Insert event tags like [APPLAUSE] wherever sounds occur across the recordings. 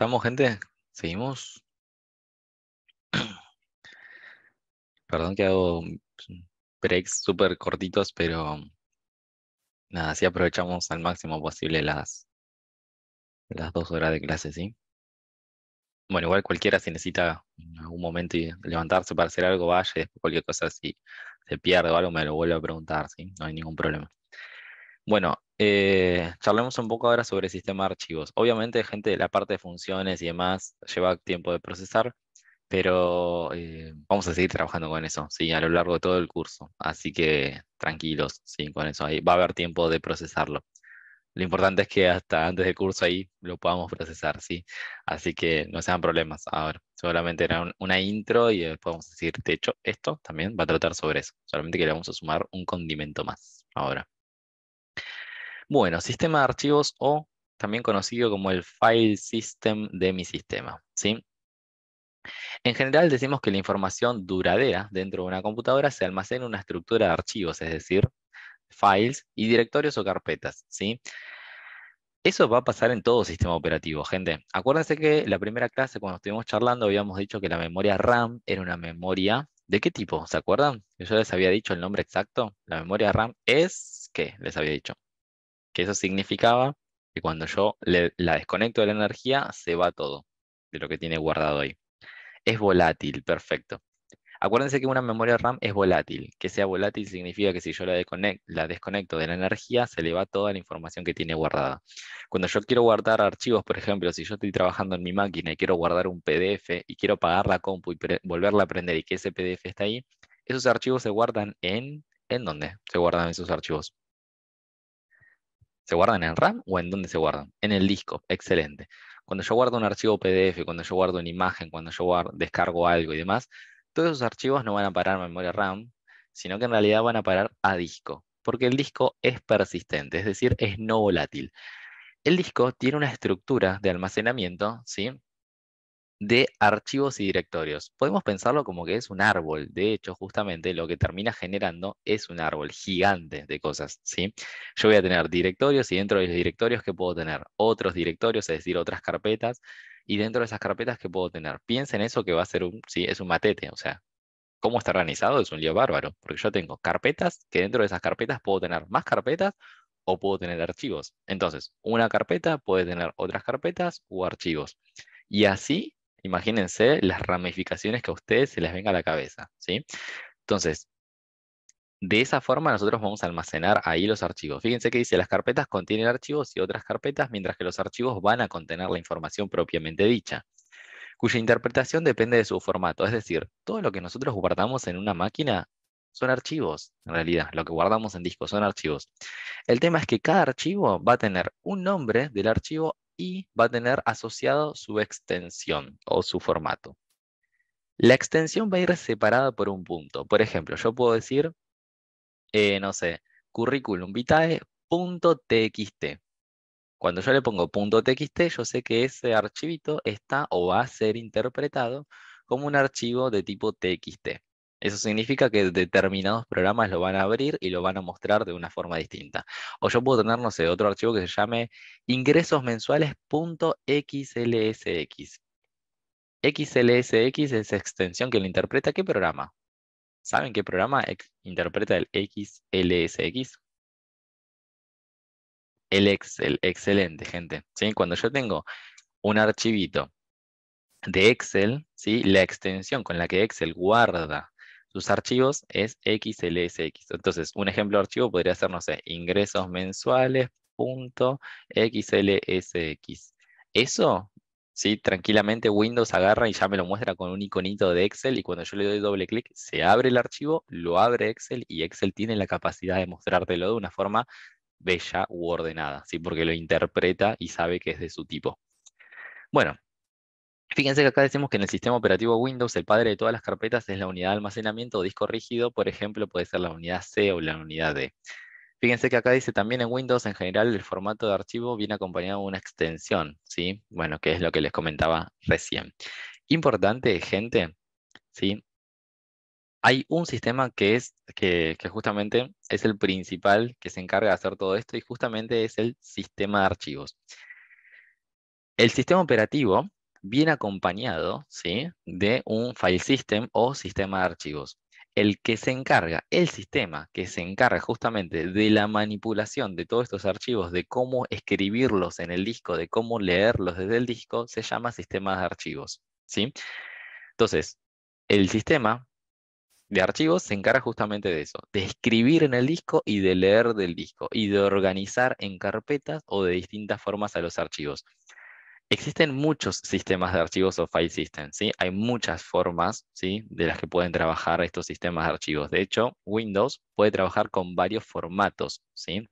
¿Estamos, gente? ¿Seguimos? [CLEARS THROAT] Perdón que hago breaks súper cortitos, pero nada, así aprovechamos al máximo posible las, las dos horas de clase, ¿sí? Bueno, igual cualquiera si necesita en algún momento levantarse para hacer algo, vaya y después cualquier cosa si se pierde o algo me lo vuelve a preguntar, ¿sí? No hay ningún problema. Bueno, eh, charlemos un poco ahora sobre el sistema de archivos. Obviamente, gente, la parte de funciones y demás lleva tiempo de procesar, pero eh, vamos a seguir trabajando con eso, sí, a lo largo de todo el curso. Así que tranquilos, sí, con eso ahí va a haber tiempo de procesarlo. Lo importante es que hasta antes del curso ahí lo podamos procesar, sí. Así que no sean problemas. Ahora, solamente era una intro y después vamos a decir, de hecho, esto también va a tratar sobre eso. Solamente que le vamos a sumar un condimento más ahora. Bueno, sistema de archivos o también conocido como el file system de mi sistema. ¿sí? En general decimos que la información duradera dentro de una computadora se almacena en una estructura de archivos, es decir, files y directorios o carpetas. ¿sí? Eso va a pasar en todo sistema operativo, gente. Acuérdense que la primera clase, cuando estuvimos charlando, habíamos dicho que la memoria RAM era una memoria ¿de qué tipo? ¿Se acuerdan? Yo les había dicho el nombre exacto. La memoria RAM es, ¿qué? Les había dicho que eso significaba que cuando yo la desconecto de la energía, se va todo de lo que tiene guardado ahí. Es volátil, perfecto. Acuérdense que una memoria RAM es volátil. Que sea volátil significa que si yo la, la desconecto de la energía, se le va toda la información que tiene guardada. Cuando yo quiero guardar archivos, por ejemplo, si yo estoy trabajando en mi máquina y quiero guardar un PDF y quiero pagar la compu y volverla a prender y que ese PDF está ahí, esos archivos se guardan en... ¿En dónde se guardan esos archivos? ¿Se guardan en RAM o en dónde se guardan? En el disco, excelente. Cuando yo guardo un archivo PDF, cuando yo guardo una imagen, cuando yo descargo algo y demás, todos esos archivos no van a parar a memoria RAM, sino que en realidad van a parar a disco, porque el disco es persistente, es decir, es no volátil. El disco tiene una estructura de almacenamiento, ¿sí? De archivos y directorios. Podemos pensarlo como que es un árbol. De hecho, justamente lo que termina generando es un árbol gigante de cosas. ¿sí? Yo voy a tener directorios y dentro de los directorios que puedo tener otros directorios, es decir, otras carpetas. Y dentro de esas carpetas que puedo tener. Piensen eso que va a ser un, sí, es un matete. O sea, cómo está organizado es un lío bárbaro. Porque yo tengo carpetas que dentro de esas carpetas puedo tener más carpetas o puedo tener archivos. Entonces, una carpeta puede tener otras carpetas o archivos. Y así Imagínense las ramificaciones que a ustedes se les venga a la cabeza, ¿sí? Entonces, de esa forma nosotros vamos a almacenar ahí los archivos. Fíjense que dice, las carpetas contienen archivos y otras carpetas, mientras que los archivos van a contener la información propiamente dicha, cuya interpretación depende de su formato. Es decir, todo lo que nosotros guardamos en una máquina son archivos, en realidad. Lo que guardamos en disco son archivos. El tema es que cada archivo va a tener un nombre del archivo y va a tener asociado su extensión o su formato. La extensión va a ir separada por un punto. Por ejemplo, yo puedo decir, eh, no sé, curriculum vitae.txt. Cuando yo le pongo .txt, yo sé que ese archivito está o va a ser interpretado como un archivo de tipo txt. Eso significa que determinados programas lo van a abrir y lo van a mostrar de una forma distinta. O yo puedo tener, no sé, otro archivo que se llame ingresosmensuales.xlsx. XLSX es extensión que lo interpreta. ¿Qué programa? ¿Saben qué programa interpreta el XLSX? El Excel, excelente, gente. ¿Sí? Cuando yo tengo un archivito de Excel, ¿sí? la extensión con la que Excel guarda sus archivos es XLSX. Entonces, un ejemplo de archivo podría ser, no sé, ingresos mensuales.xlsx. Eso, sí, tranquilamente Windows agarra y ya me lo muestra con un iconito de Excel y cuando yo le doy doble clic, se abre el archivo, lo abre Excel y Excel tiene la capacidad de mostrártelo de una forma bella u ordenada, ¿sí? porque lo interpreta y sabe que es de su tipo. Bueno, Fíjense que acá decimos que en el sistema operativo Windows el padre de todas las carpetas es la unidad de almacenamiento o disco rígido, por ejemplo, puede ser la unidad C o la unidad D. Fíjense que acá dice también en Windows, en general, el formato de archivo viene acompañado de una extensión, ¿sí? Bueno, que es lo que les comentaba recién. Importante, gente, ¿sí? Hay un sistema que es, que, que justamente es el principal que se encarga de hacer todo esto y justamente es el sistema de archivos. El sistema operativo viene acompañado ¿sí? de un file system o sistema de archivos. El que se encarga, el sistema que se encarga justamente de la manipulación de todos estos archivos, de cómo escribirlos en el disco, de cómo leerlos desde el disco, se llama sistema de archivos. ¿sí? Entonces, el sistema de archivos se encarga justamente de eso, de escribir en el disco y de leer del disco, y de organizar en carpetas o de distintas formas a los archivos. Existen muchos sistemas de archivos o file systems, ¿sí? Hay muchas formas, ¿sí? De las que pueden trabajar estos sistemas de archivos. De hecho, Windows puede trabajar con varios formatos, ¿sí?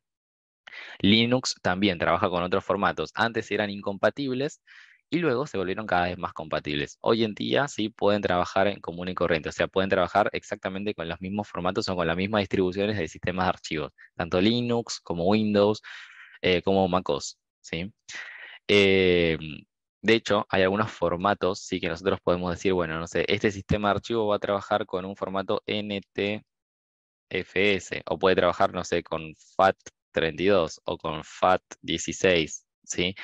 Linux también trabaja con otros formatos. Antes eran incompatibles y luego se volvieron cada vez más compatibles. Hoy en día sí pueden trabajar en común y corriente, o sea, pueden trabajar exactamente con los mismos formatos o con las mismas distribuciones de sistemas de archivos, tanto Linux como Windows, eh, como MacOS, ¿sí? Em, de hecho, hay algunos formatos, sí, que nosotros podemos decir, bueno, no sé, este sistema de archivo va a trabajar con un formato NTFS, o puede trabajar, no sé, con FAT32 o con FAT16, ¿sí?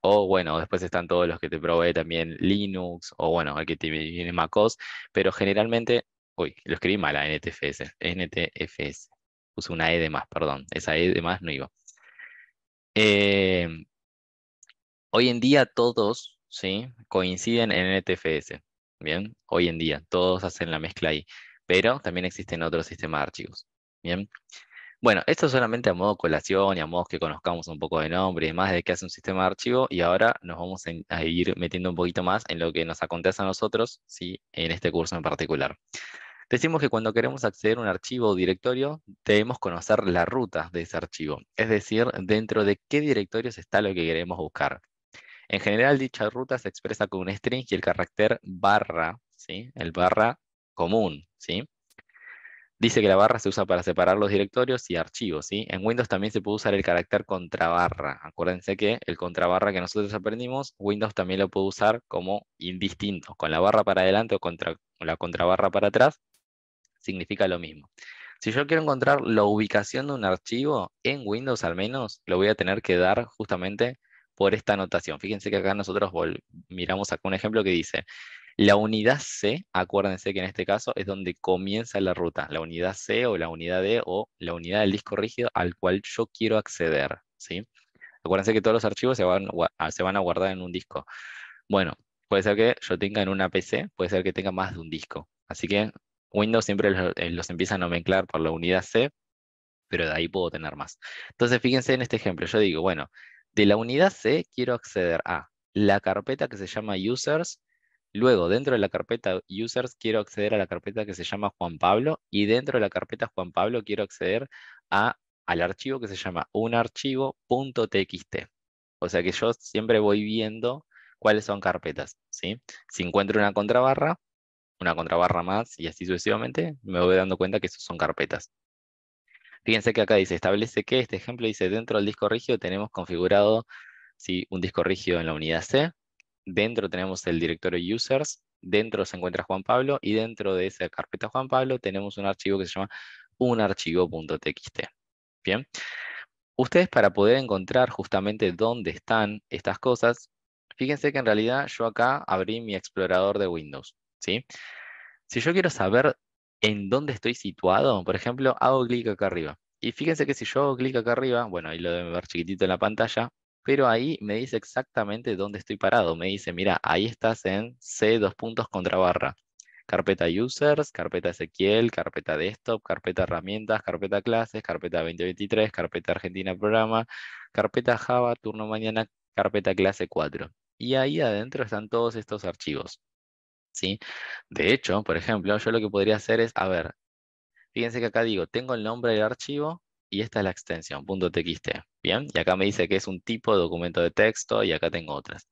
O bueno, después están todos los que te provee también Linux, o bueno, el que tiene MacOS, pero generalmente, uy, lo escribí mal a NTFS, NTFS, puse una E de más, perdón, esa E de más no iba. Eh, Hoy en día todos ¿sí? coinciden en NTFS. Bien, hoy en día todos hacen la mezcla ahí, pero también existen otros sistemas de archivos. Bien, bueno, esto solamente a modo colación y a modo que conozcamos un poco de nombre y demás de qué hace un sistema de archivo y ahora nos vamos a ir metiendo un poquito más en lo que nos acontece a nosotros, ¿sí? en este curso en particular. Decimos que cuando queremos acceder a un archivo o directorio, debemos conocer la ruta de ese archivo, es decir, dentro de qué directorios está lo que queremos buscar. En general, dicha ruta se expresa con un string y el carácter barra, ¿sí? El barra común, ¿sí? Dice que la barra se usa para separar los directorios y archivos, ¿sí? En Windows también se puede usar el carácter contrabarra. Acuérdense que el contrabarra que nosotros aprendimos, Windows también lo puede usar como indistinto. Con la barra para adelante o contra, la contrabarra para atrás, significa lo mismo. Si yo quiero encontrar la ubicación de un archivo, en Windows al menos, lo voy a tener que dar justamente por esta anotación. Fíjense que acá nosotros miramos acá un ejemplo que dice, la unidad C, acuérdense que en este caso es donde comienza la ruta, la unidad C o la unidad D o la unidad del disco rígido al cual yo quiero acceder, ¿sí? Acuérdense que todos los archivos se van, se van a guardar en un disco. Bueno, puede ser que yo tenga en una PC, puede ser que tenga más de un disco. Así que Windows siempre los, eh, los empieza a nomenclar por la unidad C, pero de ahí puedo tener más. Entonces, fíjense en este ejemplo, yo digo, bueno, de la unidad C quiero acceder a la carpeta que se llama users, luego dentro de la carpeta users quiero acceder a la carpeta que se llama Juan Pablo y dentro de la carpeta Juan Pablo quiero acceder a, al archivo que se llama unarchivo.txt. O sea que yo siempre voy viendo cuáles son carpetas. ¿sí? Si encuentro una contrabarra, una contrabarra más y así sucesivamente, me voy dando cuenta que esos son carpetas. Fíjense que acá dice, establece que este ejemplo dice, dentro del disco rígido tenemos configurado ¿sí? un disco rígido en la unidad C, dentro tenemos el directorio users, dentro se encuentra Juan Pablo y dentro de esa carpeta Juan Pablo tenemos un archivo que se llama unarchivo.txt. Bien, ustedes para poder encontrar justamente dónde están estas cosas, fíjense que en realidad yo acá abrí mi explorador de Windows, ¿sí? Si yo quiero saber en dónde estoy situado, por ejemplo, hago clic acá arriba. Y fíjense que si yo hago clic acá arriba, bueno, ahí lo deben ver chiquitito en la pantalla, pero ahí me dice exactamente dónde estoy parado. Me dice, mira, ahí estás en C dos puntos contra barra. Carpeta users, carpeta Ezequiel, carpeta desktop, carpeta herramientas, carpeta clases, carpeta 2023, carpeta Argentina programa, carpeta Java, turno mañana, carpeta clase 4. Y ahí adentro están todos estos archivos. ¿sí? De hecho, por ejemplo, yo lo que podría hacer es, a ver, fíjense que acá digo, tengo el nombre del archivo y esta es la extensión, .txt, ¿bien? Y acá me dice que es un tipo de documento de texto y acá tengo otras.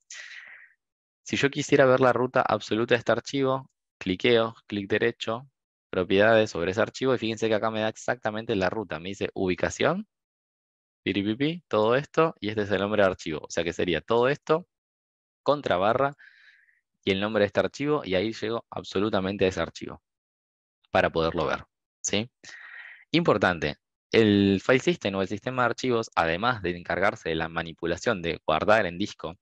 Si yo quisiera ver la ruta absoluta de este archivo, cliqueo, clic derecho, propiedades sobre ese archivo y fíjense que acá me da exactamente la ruta. Me dice ubicación, piripipi, todo esto y este es el nombre del archivo. O sea que sería todo esto, contra barra, y el nombre de este archivo y ahí llego absolutamente a ese archivo para poderlo ver. ¿Sí? Importante, el file system o el sistema de archivos, además de encargarse de la manipulación de guardar en disco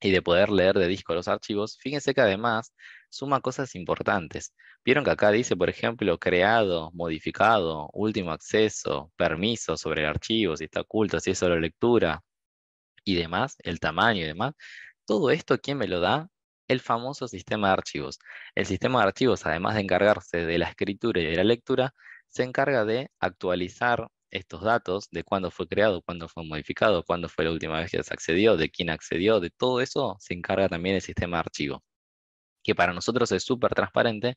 y de poder leer de disco los archivos, fíjense que además suma cosas importantes. Vieron que acá dice, por ejemplo, creado, modificado, último acceso, permiso sobre el archivo, si está oculto, si es solo lectura y demás, el tamaño y demás. Todo esto, ¿quién me lo da? El famoso sistema de archivos. El sistema de archivos, además de encargarse de la escritura y de la lectura, se encarga de actualizar estos datos de cuándo fue creado, cuándo fue modificado, cuándo fue la última vez que se accedió, de quién accedió, de todo eso se encarga también el sistema de archivo, que para nosotros es súper transparente,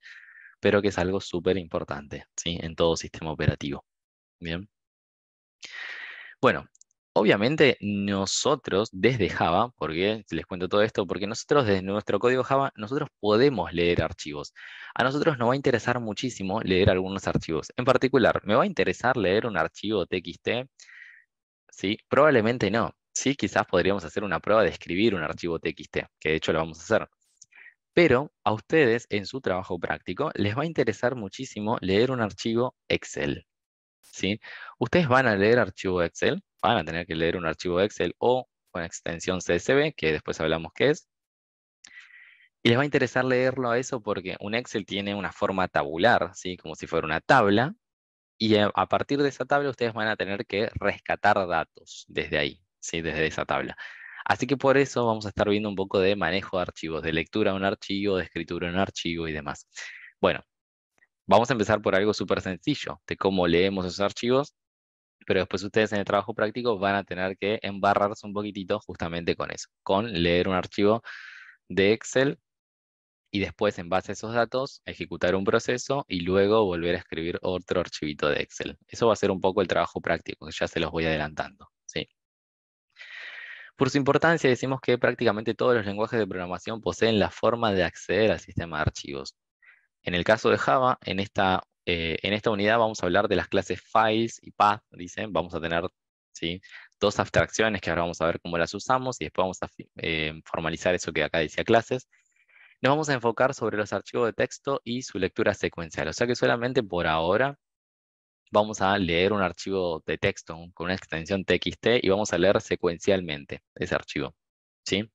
pero que es algo súper importante ¿sí? en todo sistema operativo. Bien. Bueno, Obviamente nosotros desde Java, porque les cuento todo esto, porque nosotros desde nuestro código Java, nosotros podemos leer archivos. A nosotros nos va a interesar muchísimo leer algunos archivos. En particular, ¿me va a interesar leer un archivo TXT? Sí, probablemente no. Sí, quizás podríamos hacer una prueba de escribir un archivo TXT, que de hecho lo vamos a hacer. Pero a ustedes en su trabajo práctico les va a interesar muchísimo leer un archivo Excel. ¿sí? Ustedes van a leer archivo Excel, van a tener que leer un archivo Excel o con extensión CSV, que después hablamos qué es. Y les va a interesar leerlo a eso porque un Excel tiene una forma tabular, ¿sí? como si fuera una tabla, y a partir de esa tabla ustedes van a tener que rescatar datos desde ahí, ¿sí? desde esa tabla. Así que por eso vamos a estar viendo un poco de manejo de archivos, de lectura de un archivo, de escritura de un archivo y demás. Bueno, vamos a empezar por algo súper sencillo, de cómo leemos esos archivos pero después ustedes en el trabajo práctico van a tener que embarrarse un poquitito justamente con eso, con leer un archivo de Excel y después en base a esos datos ejecutar un proceso y luego volver a escribir otro archivito de Excel. Eso va a ser un poco el trabajo práctico, que ya se los voy adelantando. ¿sí? Por su importancia decimos que prácticamente todos los lenguajes de programación poseen la forma de acceder al sistema de archivos. En el caso de Java, en esta eh, en esta unidad vamos a hablar de las clases files y path, dicen. Vamos a tener dos abstracciones que ahora vamos a ver cómo las usamos y después vamos a eh, formalizar eso que acá decía clases. Nos vamos a enfocar sobre los archivos de texto y su lectura secuencial. O sea que solamente por ahora vamos a leer un archivo de texto con una extensión txt y vamos a leer secuencialmente ese archivo. ¿sí?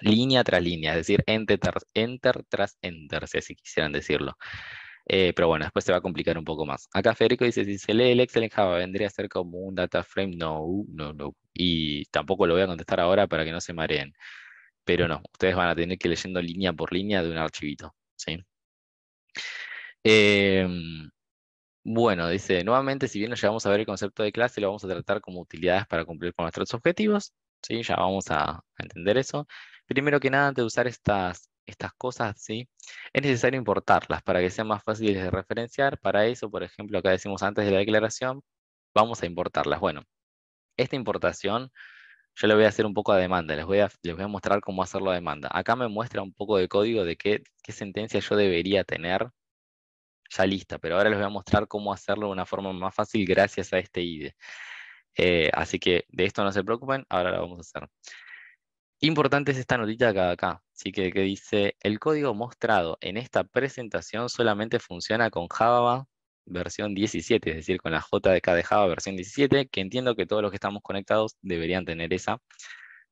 Línea tras línea, es decir, enter, enter tras enter, si así quisieran decirlo. Eh, pero bueno, después se va a complicar un poco más. Acá Federico dice, si se lee el Excel en Java, ¿vendría a ser como un data frame? No, no, no. Y tampoco lo voy a contestar ahora para que no se mareen. Pero no, ustedes van a tener que ir leyendo línea por línea de un archivito. ¿sí? Em, bueno, dice, nuevamente, si bien no llegamos a ver el concepto de clase, lo vamos a tratar como utilidades para cumplir con nuestros objetivos. ¿sí? Ya vamos a entender eso. Primero que nada, antes de usar estas estas cosas, ¿sí? Es necesario importarlas para que sean más fáciles de referenciar. Para eso, por ejemplo, acá decimos antes de la declaración, vamos a importarlas. Bueno, esta importación yo le voy a hacer un poco a demanda, les voy a, les voy a mostrar cómo hacerlo a demanda. Acá me muestra un poco de código de qué, qué sentencia yo debería tener ya lista, pero ahora les voy a mostrar cómo hacerlo de una forma más fácil gracias a este IDE. Eh, así que de esto no se preocupen, ahora lo vamos a hacer. Importante es esta notita acá, acá, ¿sí? que, que dice, el código mostrado en esta presentación solamente funciona con Java versión 17, es decir, con la JDK de Java versión 17, que entiendo que todos los que estamos conectados deberían tener esa,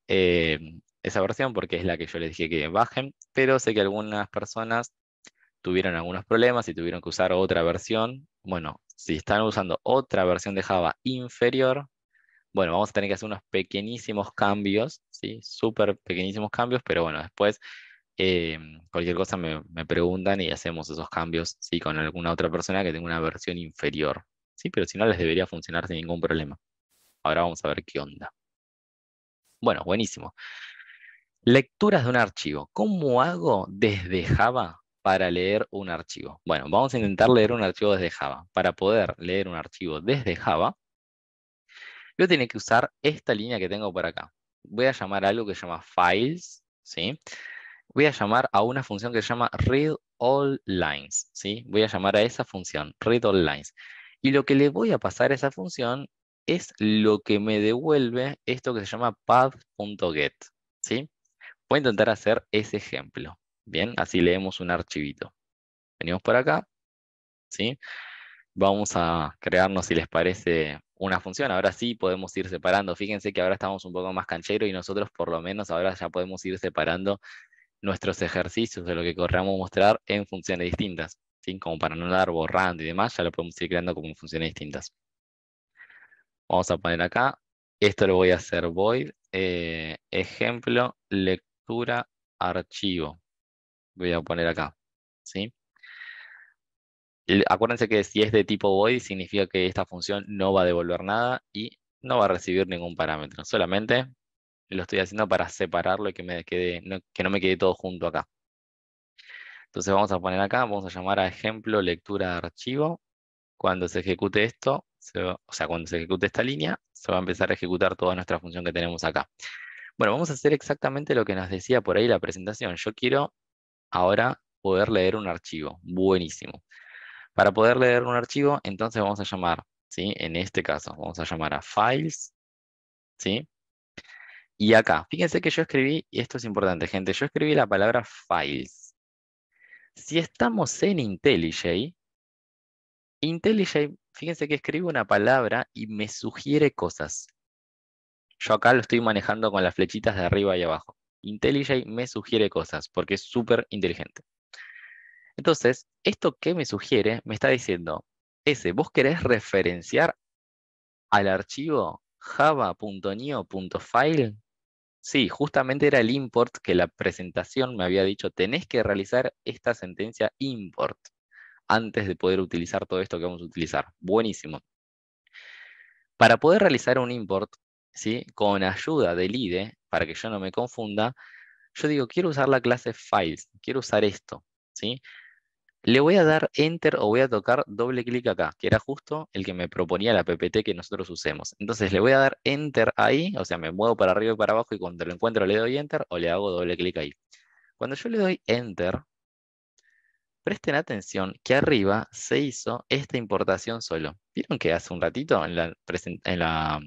eh, esa versión porque es la que yo les dije que bajen, pero sé que algunas personas tuvieron algunos problemas y tuvieron que usar otra versión. Bueno, si están usando otra versión de Java inferior, bueno, vamos a tener que hacer unos pequeñísimos cambios, ¿sí? Súper pequeñísimos cambios, pero bueno, después em, cualquier cosa me, preguntan y hacemos esos cambios, ¿sí? Con alguna otra persona que tenga una versión inferior, ¿sí? Pero si no, les debería funcionar sin ningún problema. Ahora vamos a ver qué onda. Bueno, buenísimo. Lecturas de un archivo. ¿Cómo hago desde Java para leer un archivo? Bueno, vamos a intentar leer un archivo desde Java. Para poder leer un archivo desde Java, yo tengo que usar esta línea que tengo por acá. Voy a llamar a algo que se llama files, ¿sí? Voy a llamar a una función que se llama read all lines, ¿sí? Voy a llamar a esa función, read all lines. Y lo que le voy a pasar a esa función es lo que me devuelve esto que se llama path.get, ¿sí? Voy a intentar hacer ese ejemplo. Bien, así leemos un archivito. Venimos por acá, ¿sí? Vamos a crearnos, si les parece, una función. Ahora sí podemos ir separando. Fíjense que ahora estamos un poco más canchero y nosotros por lo menos ahora ya podemos ir separando nuestros ejercicios de lo que querramos mostrar en funciones distintas. ¿sí? Como para no dar borrando y demás, ya lo podemos ir creando como funciones distintas. Vamos a poner acá. Esto lo voy a hacer void. Eh, ejemplo, lectura, archivo. Voy a poner acá. ¿sí? Acuérdense que si es de tipo void, significa que esta función no va a devolver nada y no va a recibir ningún parámetro. Solamente lo estoy haciendo para separarlo y que, me no, me quede todo junto acá. Entonces vamos a poner acá, vamos a llamar a ejemplo lectura de archivo. Cuando se ejecute esto, o sea, cuando se ejecute esta línea, se va a empezar a ejecutar toda nuestra función que tenemos acá. Bueno, vamos a hacer exactamente lo que nos decía por ahí la presentación. Yo quiero ahora poder leer un archivo. Buenísimo. Para poder leer un archivo, entonces vamos a llamar, ¿sí? En este caso, vamos a llamar a files, ¿sí? Y acá, fíjense que yo escribí, y esto es importante, gente, yo escribí la palabra files. Si estamos en IntelliJ, IntelliJ, fíjense que escribo una palabra y me sugiere cosas. Yo acá lo estoy manejando con las flechitas de arriba y abajo. IntelliJ me sugiere cosas porque es súper inteligente. Entonces, esto que me sugiere me está diciendo, ese, ¿vos querés referenciar al archivo java.nio.file? Sí, justamente era el import que la presentación me había dicho, tenés que realizar esta sentencia import antes de poder utilizar todo esto que vamos a utilizar. Buenísimo. Para poder realizar un import, ¿sí? con ayuda del IDE, para que yo no me confunda, yo digo, quiero usar la clase files, quiero usar esto. ¿sí? Le voy a dar Enter o voy a tocar doble clic acá, que era justo el que me proponía la PPT que nosotros usemos. Entonces le voy a dar Enter ahí, o sea, me muevo para arriba y para abajo y cuando lo encuentro le doy Enter o le hago doble clic ahí. Cuando yo le doy Enter, presten atención que arriba se hizo esta importación solo. ¿Vieron que hace un ratito en la, en la,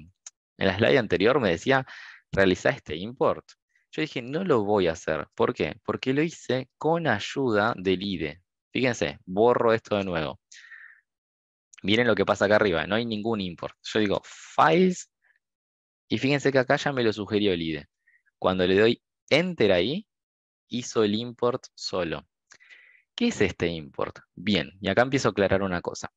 en la slide anterior me decía realiza este import? Yo dije, no lo voy a hacer. ¿Por qué? Porque lo hice con ayuda del IDE. Fíjense, borro esto de nuevo. Miren lo que pasa acá arriba, no hay ningún import. Yo digo files y fíjense que acá ya me lo sugirió el IDE. Cuando le doy enter ahí, hizo el import solo. ¿Qué es este import? Bien, y acá empiezo a aclarar una cosa.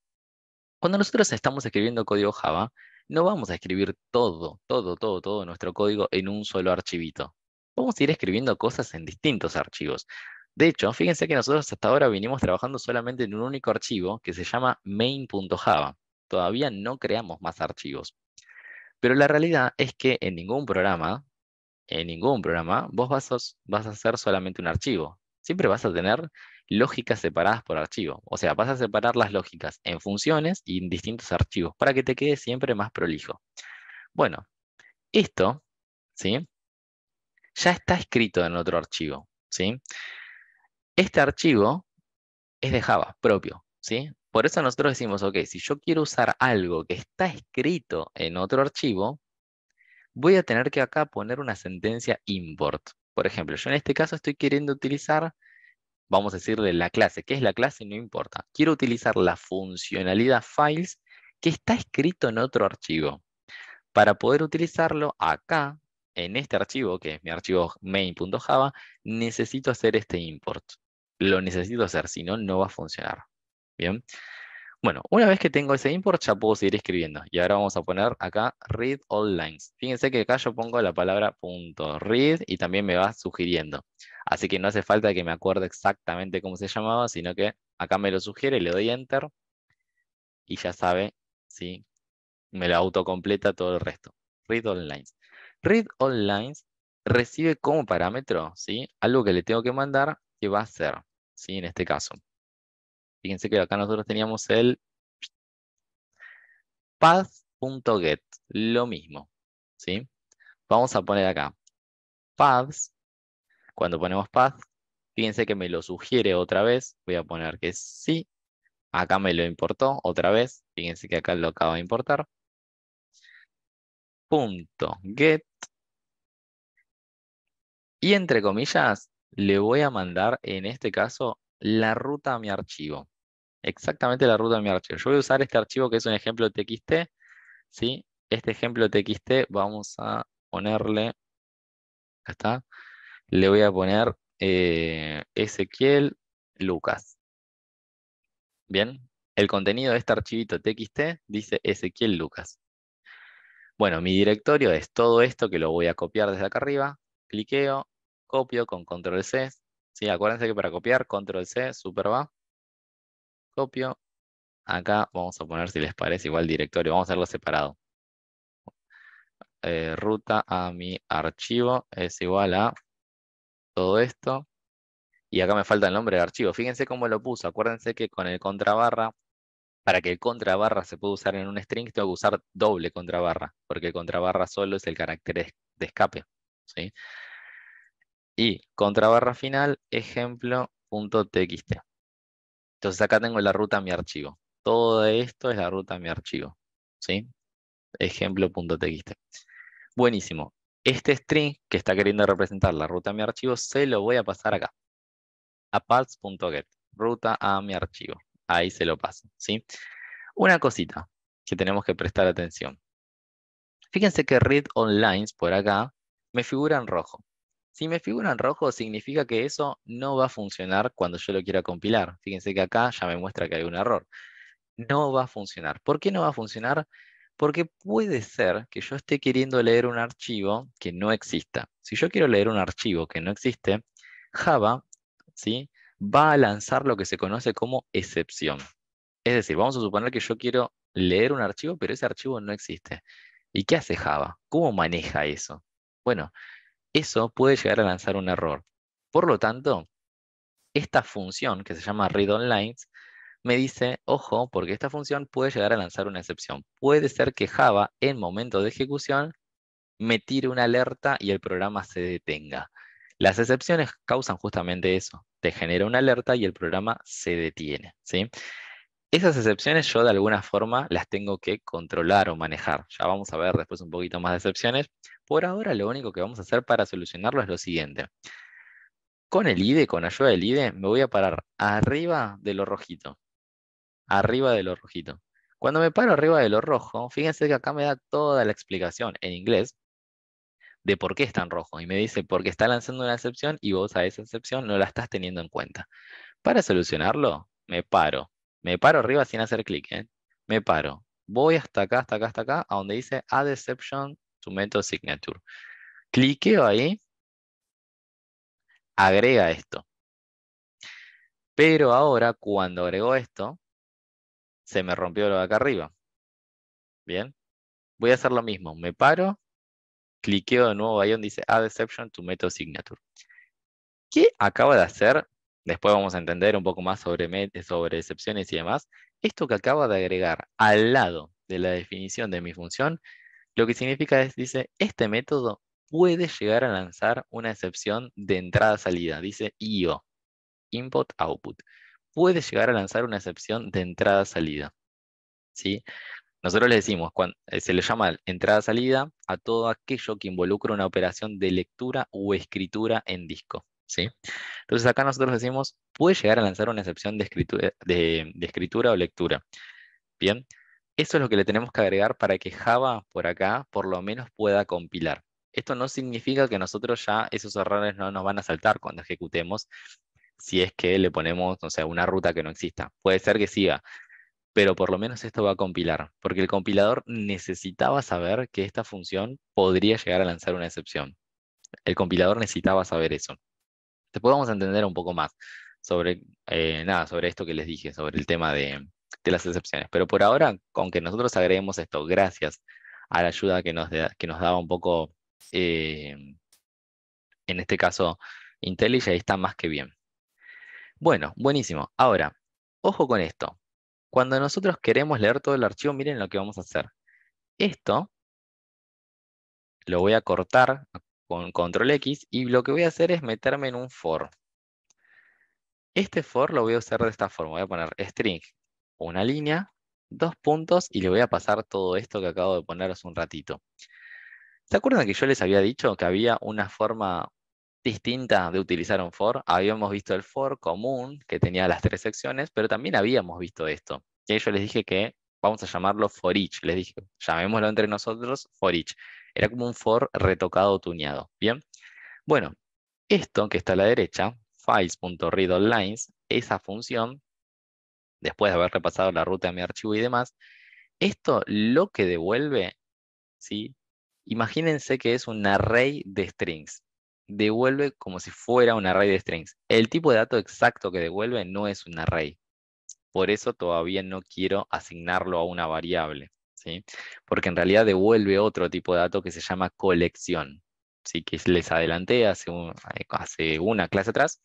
Cuando nosotros estamos escribiendo código Java, no vamos a escribir todo, todo, todo, todo nuestro código en un solo archivito. Vamos a ir escribiendo cosas en distintos archivos. De hecho, fíjense que nosotros hasta ahora vinimos trabajando solamente en un único archivo que se llama main.java. Todavía no creamos más archivos. Pero la realidad es que en ningún programa, en ningún programa, vos vas a, hacer solamente un archivo. Siempre vas a tener lógicas separadas por archivo. O sea, vas a separar las lógicas en funciones y en distintos archivos para que te quede siempre más prolijo. Bueno, esto, ¿sí? Ya está escrito en otro archivo, ¿sí? Este archivo es de Java propio, ¿sí? Por eso nosotros decimos, ok, si yo quiero usar algo que está escrito en otro archivo, voy a tener que acá poner una sentencia import. Por ejemplo, yo en este caso estoy queriendo utilizar, vamos a decirle la clase. ¿Qué es la clase? No importa. Quiero utilizar la funcionalidad files que está escrito en otro archivo. Para poder utilizarlo acá, en este archivo, que es mi archivo main.java, necesito hacer este import lo necesito hacer, si no, no va a funcionar. Bien. Bueno, una vez que tengo ese import, ya puedo seguir escribiendo. Y ahora vamos a poner acá read all lines. Fíjense que acá yo pongo la palabra punto .read y también me va sugiriendo. Así que no hace falta que me acuerde exactamente cómo se llamaba, sino que acá me lo sugiere, le doy enter y ya sabe, ¿sí? me lo autocompleta todo el resto. Read all lines. Read all lines recibe como parámetro, ¿sí? Algo que le tengo que mandar que va a ser, ¿sí? En este caso. Fíjense que acá nosotros teníamos el path.get, lo mismo, ¿sí? Vamos a poner acá paths. Cuando ponemos path, fíjense que me lo sugiere otra vez. Voy a poner que sí. Acá me lo importó otra vez. Fíjense que acá lo acaba de importar. Punto get. Y entre comillas, le voy a mandar, en este caso, la ruta a mi archivo. Exactamente la ruta a mi archivo. Yo voy a usar este archivo que es un ejemplo TXT. ¿sí? Este ejemplo TXT vamos a ponerle, acá está, le voy a poner eh, Ezequiel Lucas. Bien, el contenido de este archivito TXT dice Ezequiel Lucas. Bueno, mi directorio es todo esto que lo voy a copiar desde acá arriba. Cliqueo, copio con control C. ¿sí? Acuérdense que para copiar, control C, super va. Copio. Acá vamos a poner, si les parece, igual directorio. Vamos a hacerlo separado. Eh, ruta a mi archivo es igual a todo esto. Y acá me falta el nombre del archivo. Fíjense cómo lo puso. Acuérdense que con el contrabarra, para que el contrabarra se pueda usar en un string, tengo que usar doble contrabarra, porque el contrabarra solo es el carácter de escape. ¿sí? Y contrabarra final, ejemplo.txt. Entonces acá tengo la ruta a mi archivo. Todo esto es la ruta a mi archivo. ¿sí? Ejemplo.txt. Buenísimo. Este string que está queriendo representar la ruta a mi archivo, se lo voy a pasar acá. A paths.get, ruta a mi archivo. Ahí se lo paso, ¿sí? Una cosita que tenemos que prestar atención. Fíjense que read onlines por acá me figura en rojo. Si me figura en rojo, significa que eso no va a funcionar cuando yo lo quiera compilar. Fíjense que acá ya me muestra que hay un error. No va a funcionar. ¿Por qué no va a funcionar? Porque puede ser que yo esté queriendo leer un archivo que no exista. Si yo quiero leer un archivo que no existe, Java ¿sí? va a lanzar lo que se conoce como excepción. Es decir, vamos a suponer que yo quiero leer un archivo, pero ese archivo no existe. ¿Y qué hace Java? ¿Cómo maneja eso? Bueno, eso puede llegar a lanzar un error. Por lo tanto, esta función que se llama readOnLines me dice, ojo, porque esta función puede llegar a lanzar una excepción. Puede ser que Java, en momento de ejecución, me tire una alerta y el programa se detenga. Las excepciones causan justamente eso. Te genera una alerta y el programa se detiene. ¿sí? Esas excepciones yo de alguna forma las tengo que controlar o manejar. Ya vamos a ver después un poquito más de excepciones. Por ahora lo único que vamos a hacer para solucionarlo es lo siguiente. Con el IDE, con ayuda del IDE, me voy a parar arriba de lo rojito arriba de lo rojito. Cuando me paro arriba de lo rojo, fíjense que acá me da toda la explicación en inglés de por qué es tan rojo. Y me dice, porque está lanzando una excepción y vos a esa excepción no la estás teniendo en cuenta. Para solucionarlo, me paro. Me paro arriba sin hacer clic. ¿eh? Me paro. Voy hasta acá, hasta acá, hasta acá, a donde dice Add Exception to Method Signature. Cliqueo ahí. Agrega esto. Pero ahora, cuando agrego esto, se me rompió lo de acá arriba. Bien. Voy a hacer lo mismo. Me paro, cliqueo de nuevo ahí donde dice Add Exception to Method Signature. ¿Qué acabo de hacer? Después vamos a entender un poco más sobre, sobre excepciones y demás. Esto que acaba de agregar al lado de la definición de mi función, lo que significa es, dice, este método puede llegar a lanzar una excepción de entrada-salida. Dice IO, Input-Output puede llegar a lanzar una excepción de entrada-salida. ¿sí? Nosotros le decimos, cuando, eh, se le llama entrada-salida a todo aquello que involucra una operación de lectura o escritura en disco. ¿Sí? Entonces acá nosotros decimos, puede llegar a lanzar una excepción de escritura, de, escritura o lectura. Bien, eso es lo que le tenemos que agregar para que Java por acá por lo menos pueda compilar. Esto no significa que nosotros ya esos errores no nos van a saltar cuando ejecutemos, si es que le ponemos, o sea, una ruta que no exista. Puede ser que siga, pero por lo menos esto va a compilar, porque el compilador necesitaba saber que esta función podría llegar a lanzar una excepción. El compilador necesitaba saber eso. Vamos a entender un poco más sobre, eh, nada, sobre esto que les dije, sobre el tema de, las excepciones. Pero por ahora, aunque nosotros agreguemos esto, gracias a la ayuda que nos, que nos daba un poco, eh, en este caso, IntelliJ, está más que bien. Bueno, buenísimo. Ahora, ojo con esto. Cuando nosotros queremos leer todo el archivo, miren lo que vamos a hacer. Esto lo voy a cortar con control X y lo que voy a hacer es meterme en un for. Este for lo voy a usar de esta forma. Voy a poner string, una línea, dos puntos y le voy a pasar todo esto que acabo de poner hace un ratito. ¿Se acuerdan que yo les había dicho que había una forma distinta de utilizar un for. Habíamos visto el for común, que tenía las tres secciones, pero también habíamos visto esto. Y yo les dije que vamos a llamarlo for each, les dije, llamémoslo entre nosotros for each. Era como un for retocado, tuneado, ¿bien? Bueno, esto que está a la derecha, files.readOnLines, esa función, después de haber repasado la ruta de mi archivo y demás, esto lo que devuelve, ¿sí? Imagínense que es un array de strings. Devuelve como si fuera un array de strings. El tipo de dato exacto que devuelve no es un array. Por eso todavía no quiero asignarlo a una variable. Porque en realidad devuelve otro tipo de dato que se llama colección. ¿sí? Que les adelanté hace, hace una clase atrás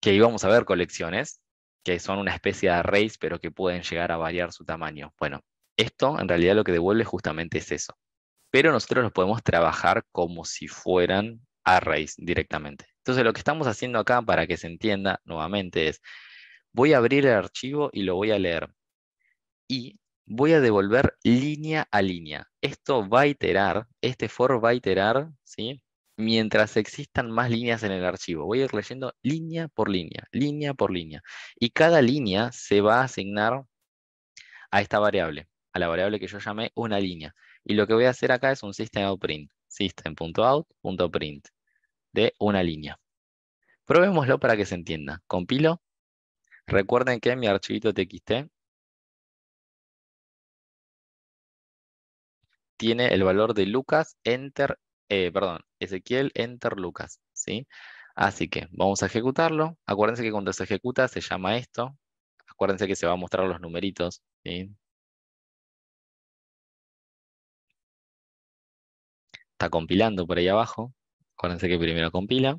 que íbamos a ver colecciones que son una especie de arrays, pero que pueden llegar a variar su tamaño. Bueno, esto en realidad lo que devuelve justamente es eso. Pero nosotros los podemos trabajar como si fueran arrays directamente. Entonces lo que estamos haciendo acá para que se entienda nuevamente es, voy a abrir el archivo y lo voy a leer. Y voy a devolver línea a línea. Esto va a iterar, este for va a iterar, ¿sí? mientras existan más líneas en el archivo. Voy a ir leyendo línea por línea, línea por línea. Y cada línea se va a asignar a esta variable, a la variable que yo llamé una línea. Y lo que voy a hacer acá es un system.out.print, system.out.print de una línea. Probémoslo para que se entienda. Compilo. Recuerden que mi archivito txt tiene el valor de Lucas, enter eh, perdón, Ezequiel, enter Lucas, ¿sí? Así que vamos a ejecutarlo. Acuérdense que cuando se ejecuta se llama esto. Acuérdense que se va a mostrar los numeritos. Está compilando por ahí abajo. Acuérdense que primero compila.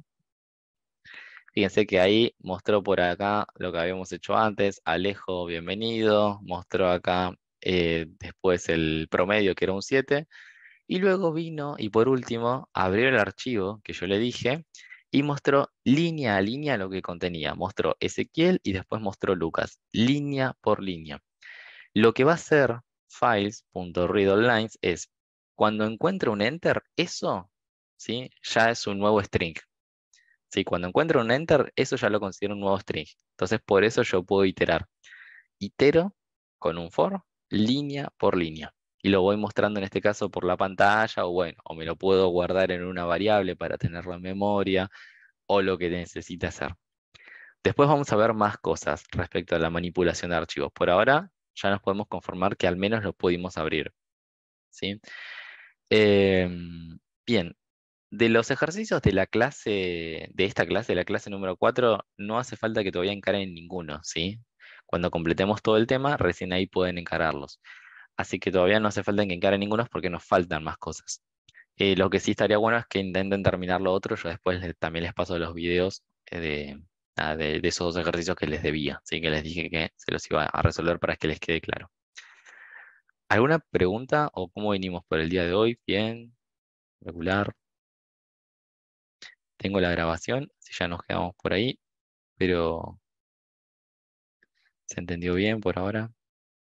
Fíjense que ahí mostró por acá lo que habíamos hecho antes. Alejo, bienvenido. Mostró acá eh, después el promedio que era un 7. Y luego vino y por último abrió el archivo que yo le dije y mostró línea a línea lo que contenía. Mostró Ezequiel y después mostró Lucas, línea por línea. Lo que va a hacer files.readOnLines es cuando encuentre un enter, eso ¿sí? ya es un nuevo string. ¿Sí? Cuando encuentre un enter, eso ya lo considero un nuevo string. Entonces por eso yo puedo iterar. Itero con un for, línea por línea y lo voy mostrando en este caso por la pantalla o bueno, o me lo puedo guardar en una variable para tenerlo en memoria o lo que necesite hacer. Después vamos a ver más cosas respecto a la manipulación de archivos. Por ahora ya nos podemos conformar que al menos lo pudimos abrir. ¿sí? Em, bien, de los ejercicios de la clase, de esta clase, de la clase número 4, no hace falta que todavía encaren ninguno, ¿sí? Cuando completemos todo el tema, recién ahí pueden encararlos. Así que todavía no hace falta que encaren ninguno porque nos faltan más cosas. Eh, lo que sí estaría bueno es que intenten terminar lo otro. Yo después también les paso los videos eh, de, esos dos ejercicios que les debía. Así que les dije que se los iba a resolver para que les quede claro. ¿Alguna pregunta o cómo venimos por el día de hoy? Bien, regular. Tengo la grabación, si ya nos quedamos por ahí, pero ¿se entendió bien por ahora?